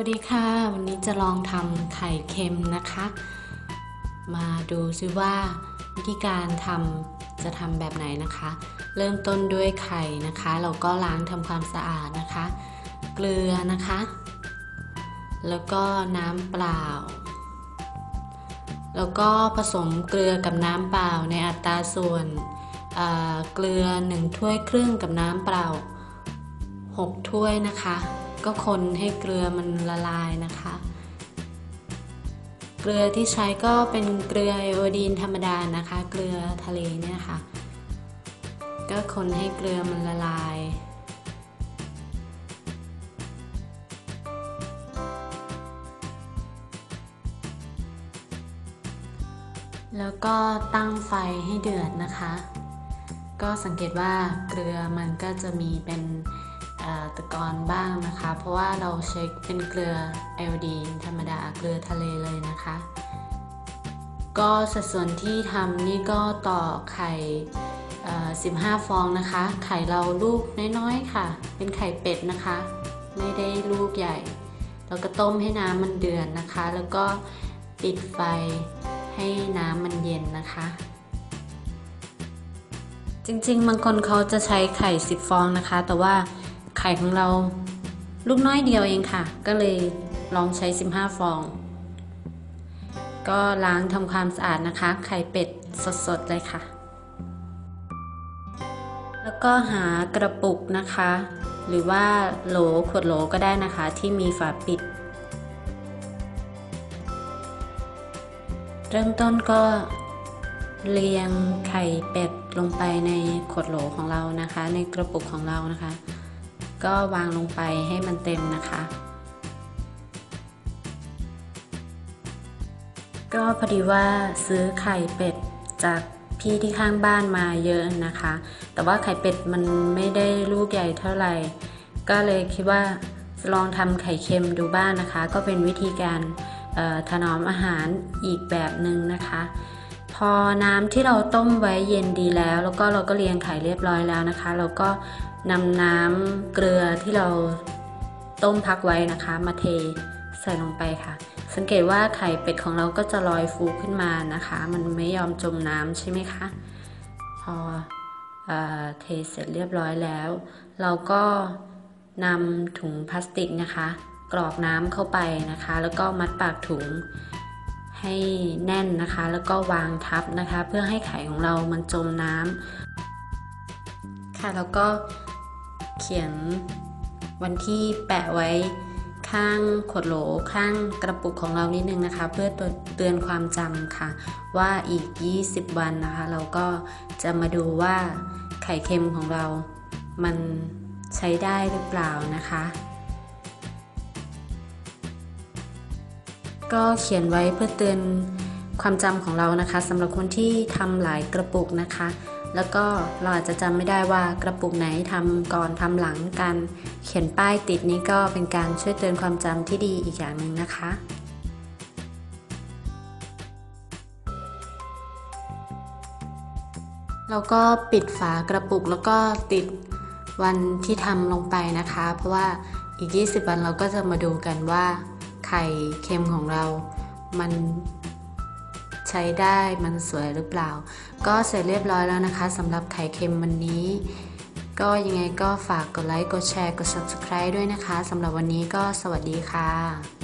วัสดีค่ะ วันนี้จะลองทำไข่เค็มนะคะ มาดูซิว่าวิธีการทำจะทำแบบไหนนะคะ เริ่มต้นด้วยไข่นะคะเราก็ล้างทำความสะอาดนะคะ เกลือนะคะ แล้วก็น้ำเปล่า แล้วก็ผสมเกลือกับน้ำเปล่าในอัตราส่วนเเกลือ 1 ถ้วยครึ่งกับน้ำเปล่า 6 ถ้วยนะคะ ก็คนให้เกลือมันละลายนะคะ เกลือที่ใช้ก็เป็นเกลือไอโอดีนธรรมดานะคะ เกลือทะเลเนี่ยค่ะ ก็คนให้เกลือมันละลายแล้วก็ตั้งไฟให้เดือดนะคะ ก็สังเกตว่าเกลือมันก็จะมีเป็น ตะกอนบ้างนะคะ เพราะว่าเราใช้เป็นเกลือไอโอดีนธรรมดาเกลือทะเลเลยนะคะ ก็สัดส่วนที่ทำนี่ก็ต่อไข่15 ฟองนะคะ ไข่เราลูกน้อยๆค่ะ เป็นไข่เป็ดนะคะ ไม่ได้ลูกใหญ่ เราก็ต้มให้น้ำมันเดือดนะคะ แล้วก็ปิดไฟให้น้ำมันเย็นนะคะ จริงๆบางคนเขาจะใช้ไข่ 10 ฟองนะคะ แต่ว่า ไข่ของเราลูกน้อยเดียวเองค่ะ ก็เลยลองใช้ 15 ฟอง ก็ล้างทำความสะอาดนะคะ ไข่เป็ดสดๆเลยค่ะ แล้วก็หากระปุกนะคะ หรือว่าโหลขวดโหลก็ได้นะคะ ที่มีฝาปิด เริ่มต้นก็เรียงไข่เป็ดลงไปในขวดโหลของเรานะคะ ในกระปุกของเรานะคะ ก็วางลงไปให้มันเต็มนะคะ ก็พอดีว่าซื้อไข่เป็ดจากพี่ที่ข้างบ้านมาเยอะนะคะ แต่ว่าไข่เป็ดมันไม่ได้ลูกใหญ่เท่าไหร่ ก็เลยคิดว่าลองทำไข่เค็มดูบ้างนนะคะ ก็เป็นวิธีการถนอมอาหารอีกแบบหนึ่งนะคะ พอน้ำที่เราต้มไว้เย็นดีแล้ว แล้วก็เราก็เรียงไข่เรียบร้อยแล้วนะคะ เราก็นำน้ำเกลือที่เราต้มพักไว้นะคะ มาเทใส่ลงไปค่ะ สังเกตว่าไข่เป็ดของเราก็จะลอยฟูขึ้นมานะคะ มันไม่ยอมจมน้ำใช่ไหมคะพออเทเสร็จเรียบร้อยแล้ว เราก็นำถุงพลาสติกนะคะ กรอกน้ำเข้าไปนะคะ แล้วก็มัดปากถุง ให้แน่นนะคะ แล้วก็วางทับนะคะ เพื่อให้ไข่ของเรามันจมน้ำค่ะแล้วก็เขียนวันที่แปะไว้ข้างขวดโหลข้างกระปุกของเรานิดนึงนะคะ เพื่อเตือนความจำค่ะ ว่าอีก 20 วันนะคะ เราก็จะมาดูว่าไข่เค็มของเรามันใช้ได้หรือเปล่านะคะ ก็เขียนไว้เพื่อเตือนความจำของเรานะคะสำหรับคนที่ทำหลายกระปุกนะคะ แล้วก็เราอาจจะจำไม่ได้ว่ากระปุกไหนทำก่อนทำหลังการเขียนป้ายติดนี้ก็เป็นการช่วยเตือนความจำที่ดีอีกอย่างหนึ่งนะคะเราก็ปิดฝากระปุกแล้วก็ติดวันที่ทำลงไปนะคะ เพราะว่าอีก 20 วันเราก็จะมาดูกันว่า ไข่เค็มของเรา มันใช้ได้มันสวยหรือเปล่า ก็เสร็จเรียบร้อยแล้วนะคะสำหรับไข่เค็มวันนี้ ก็ยังไงก็ฝากกดไลค์ กดแชร์ กด subscribe ด้วยนะคะสำหรับวันนี้ก็สวัสดีค่ะ